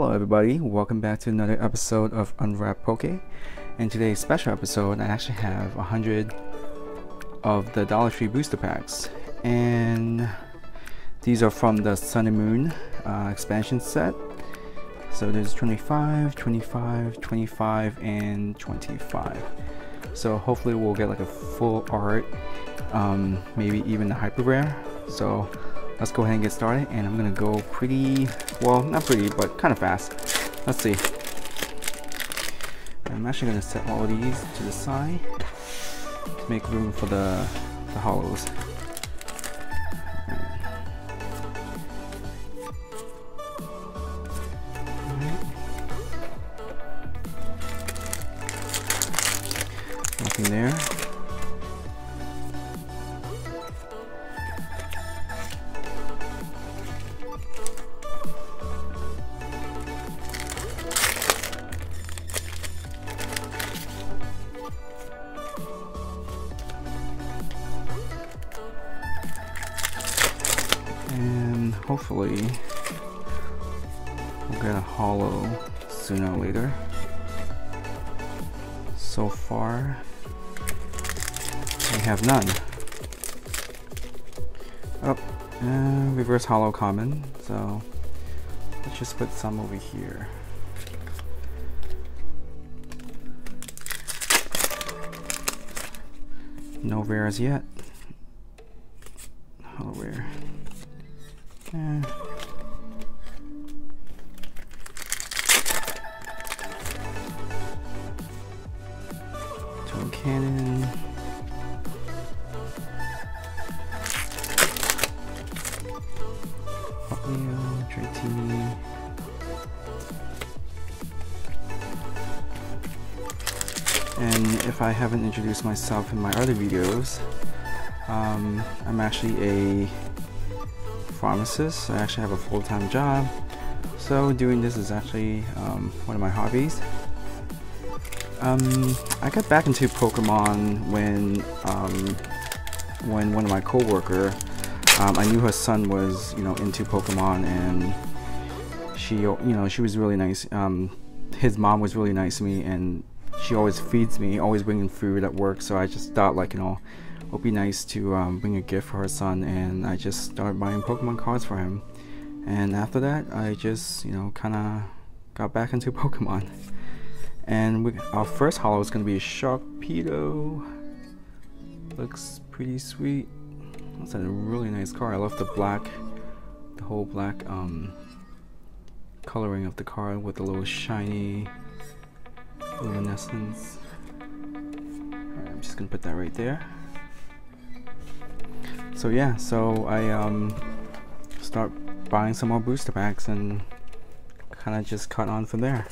Hello everybody, welcome back to another episode of Unwrapped Poke. In today's special episode, I actually have 100 of the Dollar Tree booster packs. And these are from the Sun and Moon uh, expansion set. So there's 25, 25, 25, and 25. So hopefully we'll get like a full art, um, maybe even a hyper rare. So let's go ahead and get started and I'm gonna go pretty well not pretty but kind of fast. Let's see. I'm actually gonna set all these to the side to make room for the, the holos. Nothing there have none. Oh, uh, reverse holo common, so let's just put some over here. No rares yet. Holo rare. Eh. Cannon. I haven't introduced myself in my other videos, um, I'm actually a pharmacist. I actually have a full-time job. So doing this is actually um, one of my hobbies. Um, I got back into Pokemon when um, when one of my coworker, um, I knew her son was you know into Pokemon and she you know she was really nice. Um, his mom was really nice to me and she always feeds me, always bringing food at work. So I just thought like you know it would be nice to um, bring a gift for her son and I just started buying Pokemon cards for him. And after that I just you know kinda got back into Pokemon. And we, our first holo is going to be Sharpedo. Looks pretty sweet. That's a really nice card. I love the black the whole black um, coloring of the card with the little shiny luminescence right, I'm just gonna put that right there so yeah, so I um, start buying some more booster packs and kind of just cut on from there.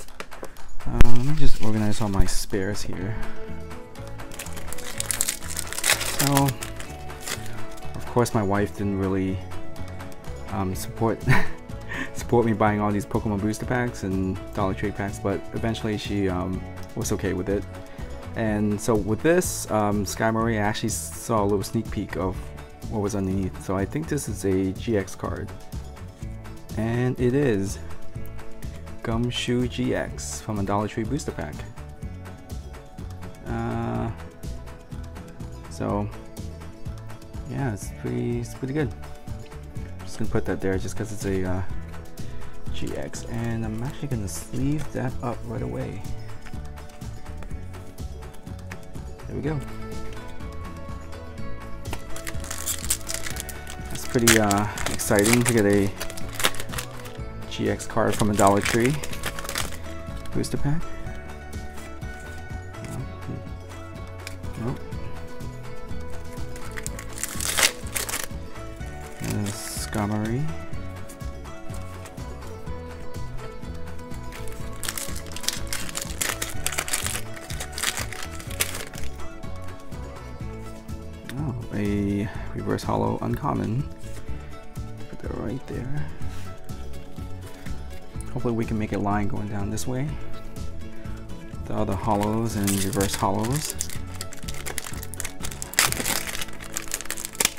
Uh, let me just organize all my spares here. So, of course, my wife didn't really um, support support me buying all these Pokemon booster packs and Dollar Tree packs, but eventually she um, was okay with it. And so with this, um, Sky Marie, I actually saw a little sneak peek of what was underneath. So I think this is a GX card. And it is Gumshoe GX from a Dollar Tree booster pack. Uh, so yeah, it's pretty, it's pretty good. just gonna put that there just because it's a uh, GX, and I'm actually gonna sleeve that up right away. We go. That's pretty uh, exciting to get a GX card from a Dollar Tree booster pack. This way. The other holos and reverse holos.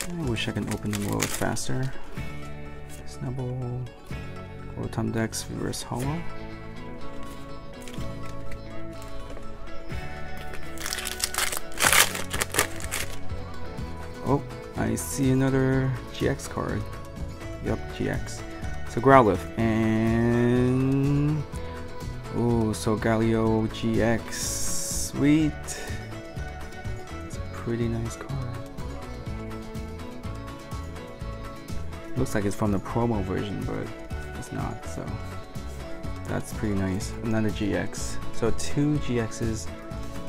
I wish I can open them a little faster. Snubbull, Rotom Dex Reverse Holo. Oh, I see another GX card. Yup, GX. So Growlithe and Solgaleo GX. Sweet. It's a pretty nice card. Looks like it's from the promo version, but it's not. So that's pretty nice. Another GX. So two GXs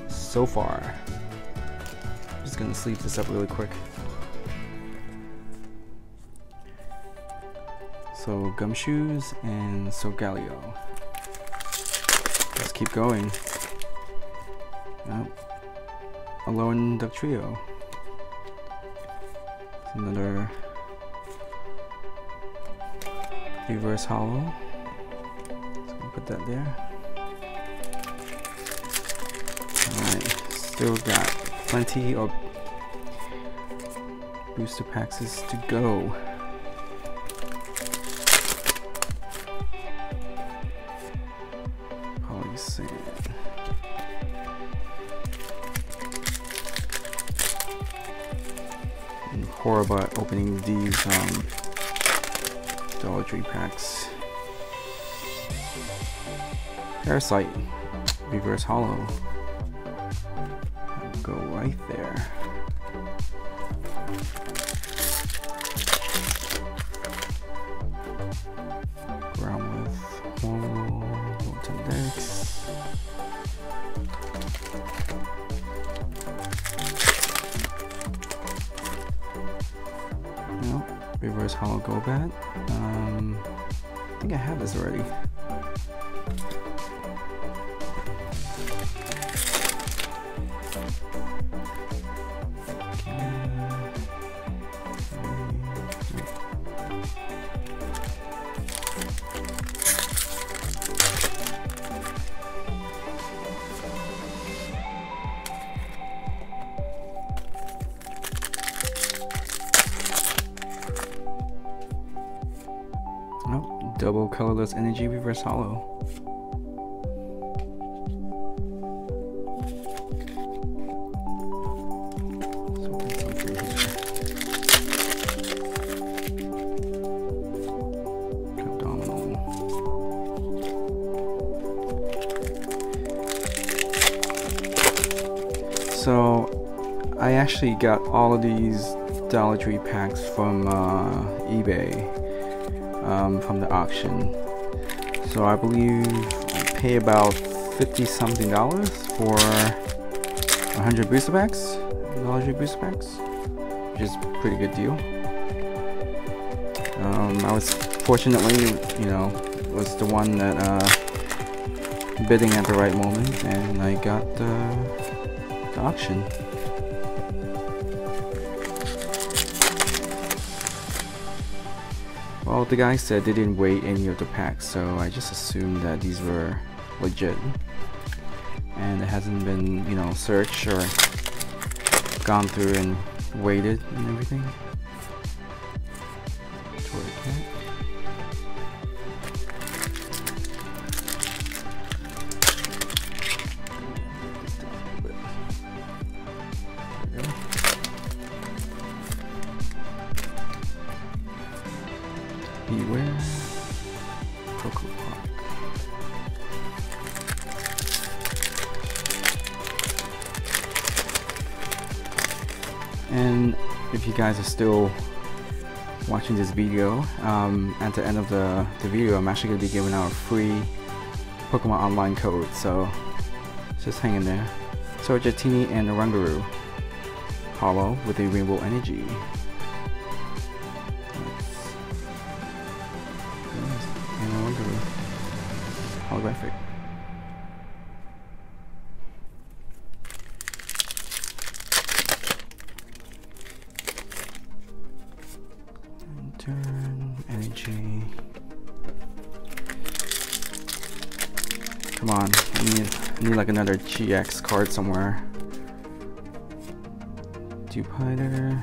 so far. Just gonna sleep this up really quick. So Gumshoos and Solgaleo. Keep going. Yep. Alolan Dugtrio. Another reverse holo. So put that there. Alright, still got plenty of booster packs to go. At opening these um, Dollar Tree packs. Parasect, Reverse Holo. Go right there. Reverse Holo Golbat. Um, I think I have this already. Reverse holo. So, I actually got all of these Dollar Tree packs from uh, eBay um, from the auction. So I believe I pay about 50 something dollars for 100 booster packs, Tree booster packs, which is a pretty good deal. Um, I was fortunately, you know, was the one that uh, bidding at the right moment, and I got uh, the auction. The guy said they didn't weigh any of the packs, so I just assumed that these were legit. And it hasn't been, you know, searched or gone through and weighted and everything. Still watching this video, um, at the end of the, the video, I'm actually going to be giving out a free Pokemon Online code, so just hang in there. So Jatini and Rangaroo, Holo with a Rainbow Energy. And Holographic. like another GX card somewhere. Dewpider.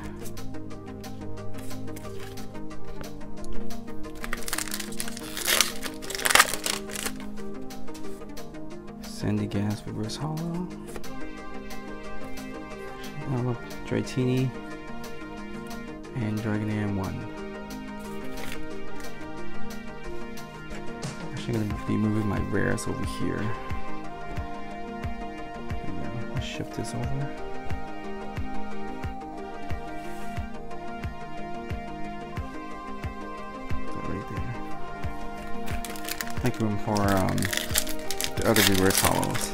Sandy Gas, Reverse Holo. Shinala, Dratini. And Dragonair 1. Actually, I'm gonna be moving my rares over here. Shift this over. Right there. Make room for um, the other reverse holos.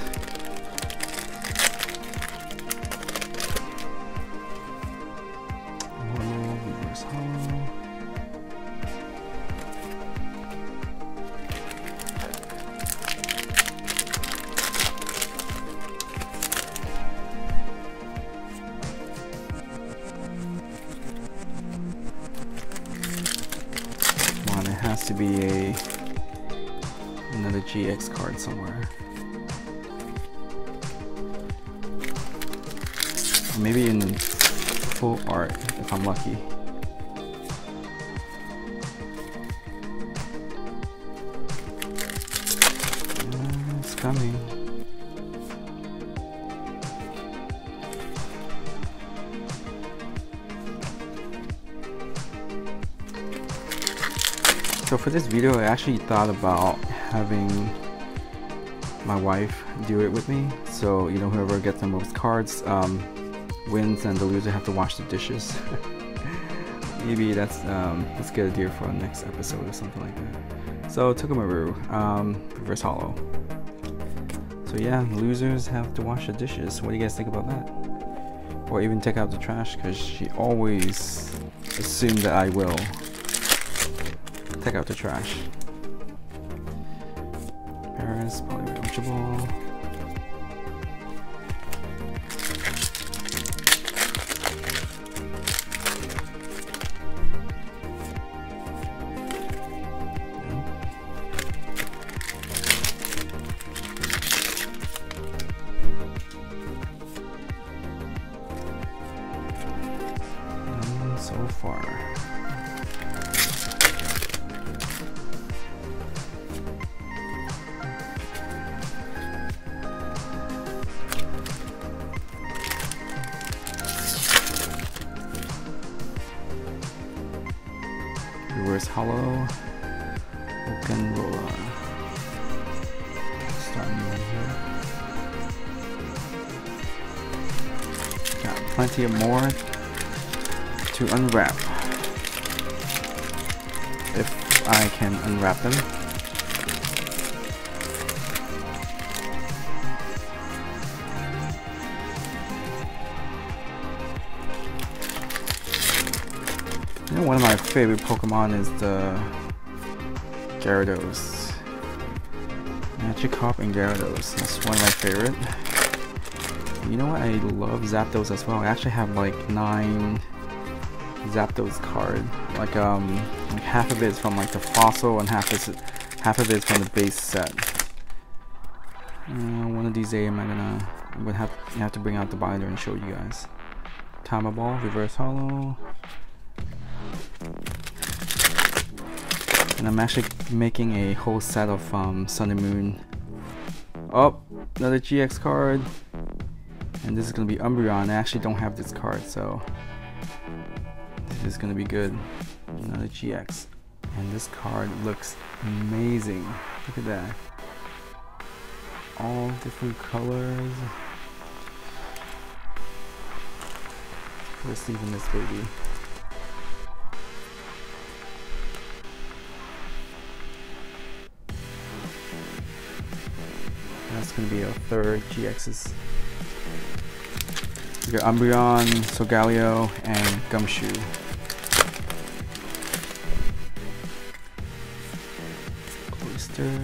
Maybe in full art if I'm lucky. Uh, it's coming. so for this video I actually thought about having my wife do it with me so you know whoever gets the most cards um, wins and the loser have to wash the dishes. Maybe that's um, let's get a deal for the next episode or something like that. So Togedemaru um, reverse holo. So yeah losers have to wash the dishes. What do you guys think about that? Or even take out the trash because she always assumed that I will Take out the trash. Paras, probably plenty of more to unwrap. If I can unwrap them. You know, one of my favorite Pokemon is the Gyarados. Magikarp and Gyarados. That's one of my favorite. You know what? I love Zapdos as well. I actually have like nine Zapdos card. Like um, like half of it is from like the fossil and half is half of it is from the base set. Uh, one of these days, I'm gonna I'm gonna have have to bring out the binder and show you guys. Timer ball, reverse holo. And I'm actually making a whole set of um, Sun and Moon. Oh, another GX card. And this is going to be Umbreon. I actually don't have this card, so this is going to be good. Another GX. And this card looks amazing. Look at that. All different colors. Let's this baby. That's gonna be a third GX's. We got Umbreon, Solgaleo, and Gumshoe. Cloyster.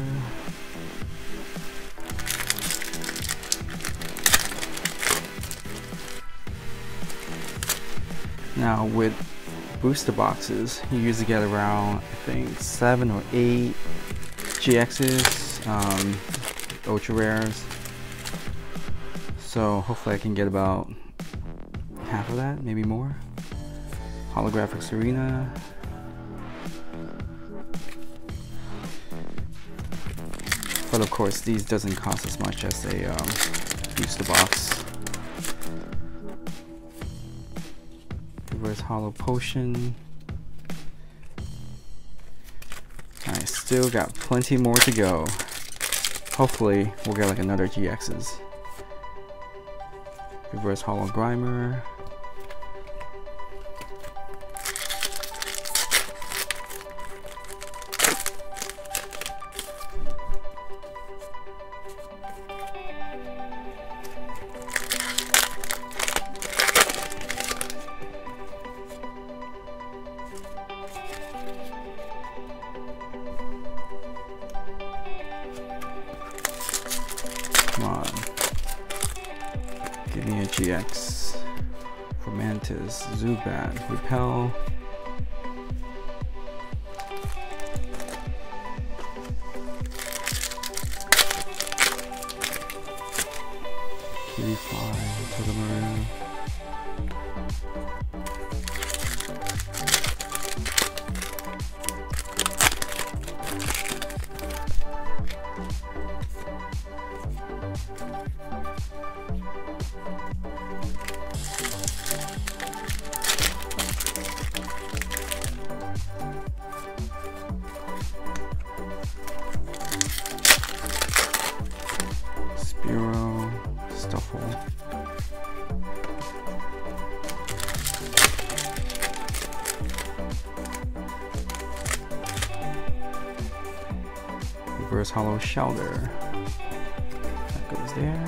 Now with booster boxes, you usually get around I think seven or eight GXs. Um, ultra rares. So hopefully I can get about of that, maybe more. Holographic Serena. But of course, these doesn't cost as much as a um, booster box. Reverse Holo Potion. I still got plenty more to go. Hopefully, we'll get like another GXs. Reverse Holo Grimer. Holo Shellder. That goes there.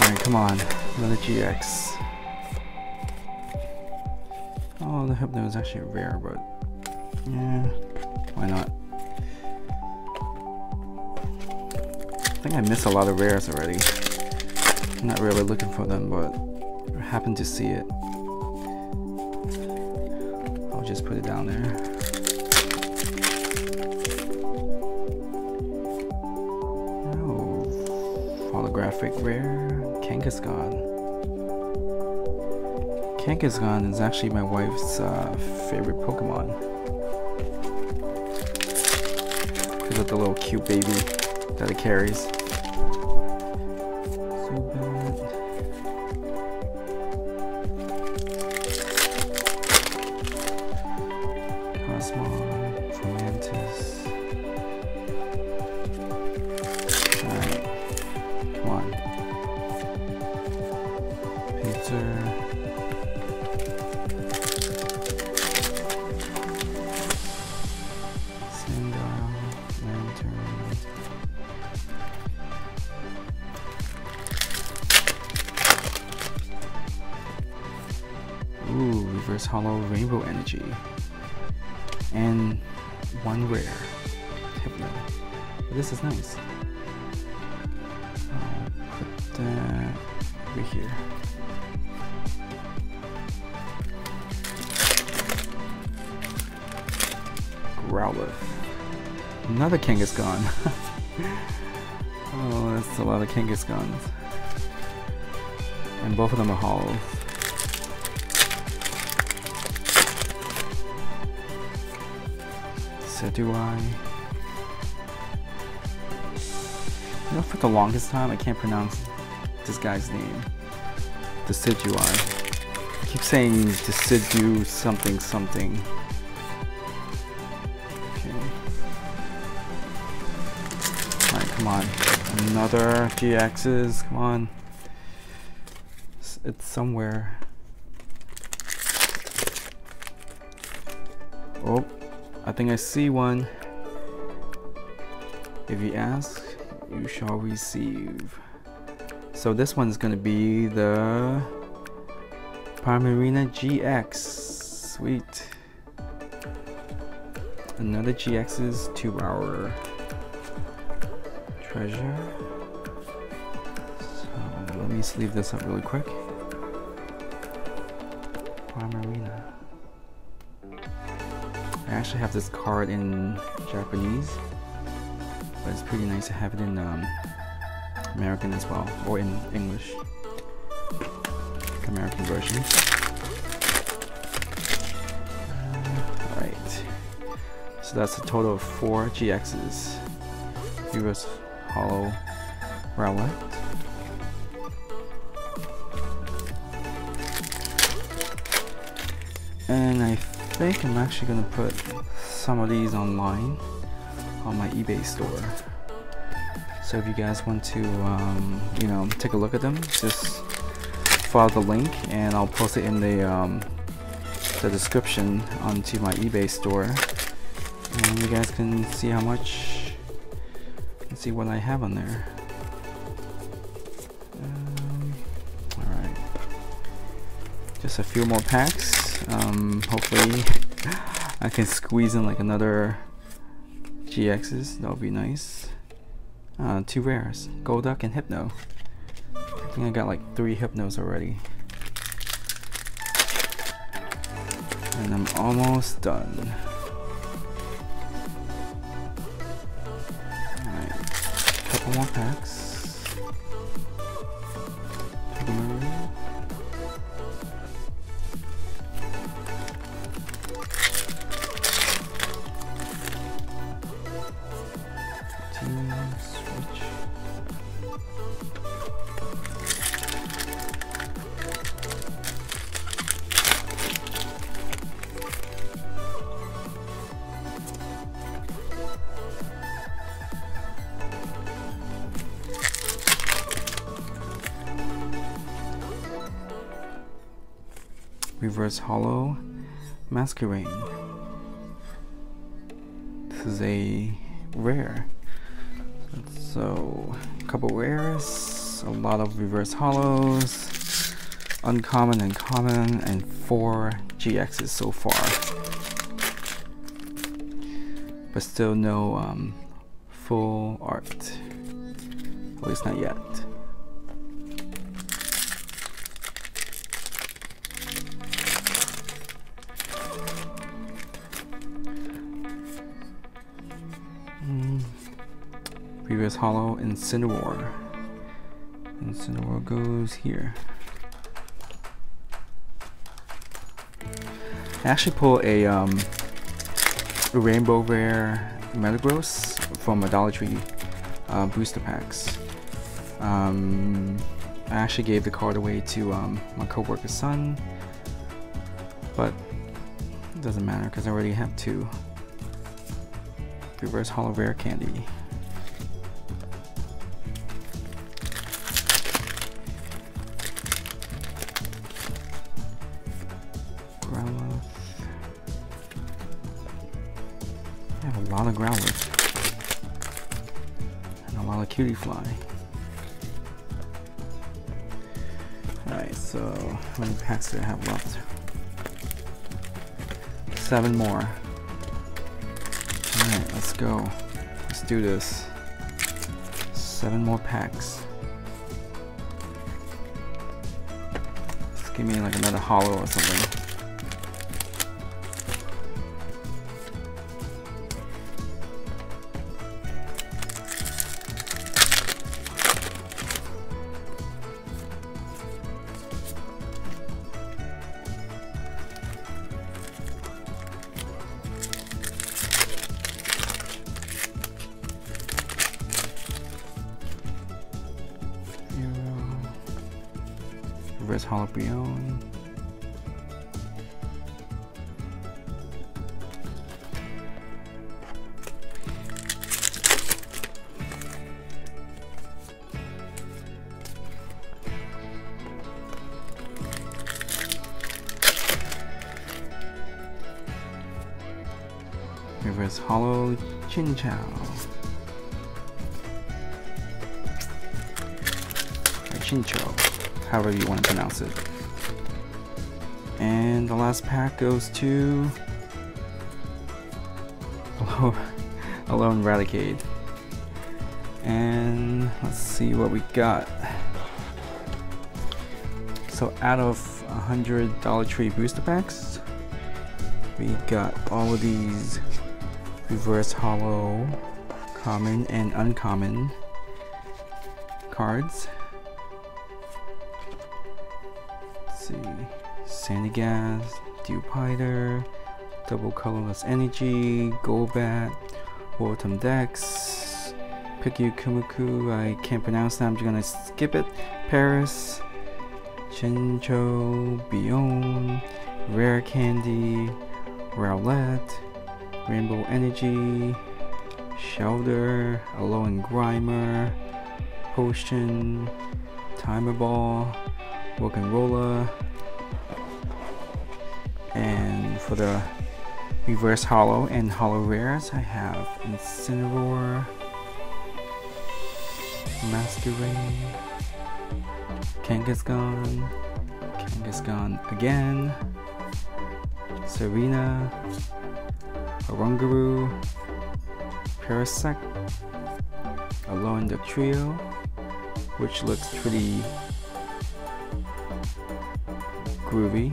Alright, come on. Another GX. Oh, the Hypno is actually rare, but yeah, why not? I think I missed a lot of rares already. I'm not really looking for them, but I happened to see it. I'll just put it down there. Kangaskhan. Kangaskhan is actually my wife's uh, favorite Pokemon. Because of the little cute baby that it carries. Holo Rainbow Energy. And one rare. Hypno. This is nice. I'll put that over here. Growlithe. Another Kangaskhan. oh, that's a lot of Kangaskhan's. And both of them are holo. do I? You know, for the longest time, I can't pronounce this guy's name. Decidueye. I keep saying Decidu something something. Okay. Alright, come on. Another GXs, come on. It's somewhere. Oh. I think I see one. If you ask, you shall receive. So this one's gonna be the Primarina GX. Sweet. Another GX's two hour treasure. So let me sleeve this up really quick. Primarina. Actually have this card in Japanese, but it's pretty nice to have it in um, American as well, or in English. American version. Alright. So that's a total of four GXs. Reverse Holo Rowlet. And I I'm actually gonna put some of these online on my eBay store. So if you guys want to, um, you know, take a look at them, just follow the link and I'll post it in the, um, the description onto my eBay store. And you guys can see how much, see what I have on there. Um, Alright. Just a few more packs. Um, hopefully I can squeeze in like another GXs. That would be nice. Uh, two rares. Golduck and Hypno. I think I got like three Hypnos already. And I'm almost done. Couple more packs. Reverse Holo Masquerain. This is a rare. So, a couple rares, a lot of reverse holos, uncommon and common, and four GXs so far. But still no um, full art. At least not yet. Previous holo Incineroar. Incineroar goes here. I actually pulled a, um, rainbow rare Metagross from a Dollar Tree uh, booster packs. Um, I actually gave the card away to um, my co-worker's son, but it doesn't matter because I already have two. Reverse Holo Rare Candy. Cutiefly. Alright, so how many packs do I have left? Seven more. Alright, let's go. Let's do this. Seven more packs. Just give me like another holo or something. Holo Chinchou. Chinchou however you want to pronounce it. And the last pack goes to Alolan Raticate. And let's see what we got. So out of 100 Dollar Tree booster packs, we got all of these reverse holo, common and uncommon cards. see. Sandygast, Dewpider, Double Colorless Energy, Golbat, Rotom Dex, Pikyu Kumuku, I can't pronounce that, I'm just gonna skip it, Paras, Chinchou, Bion, Rare Candy, Rowlet, Rainbow Energy, Shellder, Alolan Grimer, Potion, Timer Ball, Roller, and for the reverse holo and holo rares I have Incineroar, Masquerain, Kangaskhan, Kangaskhan again, Serena, Oranguru, Parasect, Alolan Trio, which looks pretty groovy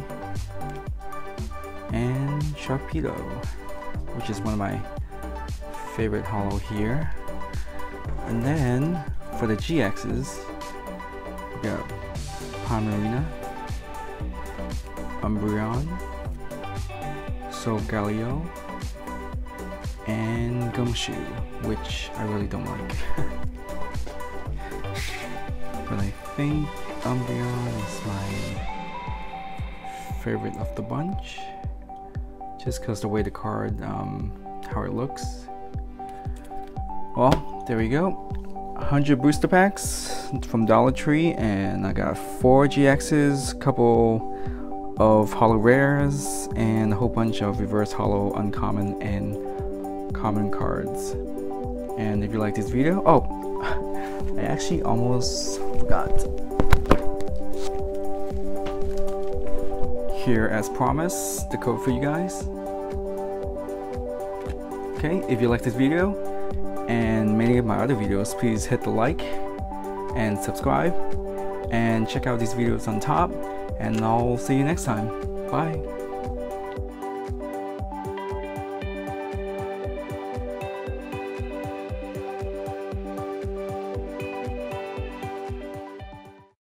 and Sharpedo, which is one of my favorite holo here. And then for the GXs, we got Primarina, Umbreon, Solgaleo, and Gumshoe, which I really don't like. but I think Umbreon is my favorite of the bunch just because the way the card um, how it looks well there we go 100 booster packs from Dollar Tree and I got four GXs a couple of holo rares and a whole bunch of reverse holo uncommon and common cards. And if you like this video oh I actually almost forgot. Here as promised the code for you guys. Okay if you like this video and many of my other videos please hit the like and subscribe. And check out these videos on top. And I'll see you next time. Bye